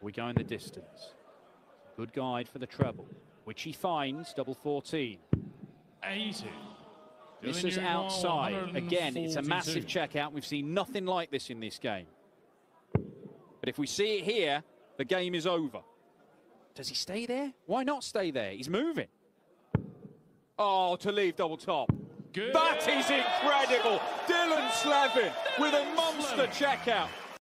We go in the distance. Good guide for the treble, which he finds, double 14. 80. This is outside. Again, it's a massive checkout. We've seen nothing like this in this game. But if we see it here, the game is over. Does he stay there? Why not stay there? He's moving. Oh, to leave double top. Good. That is incredible. Dylan Slevin with a monster checkout.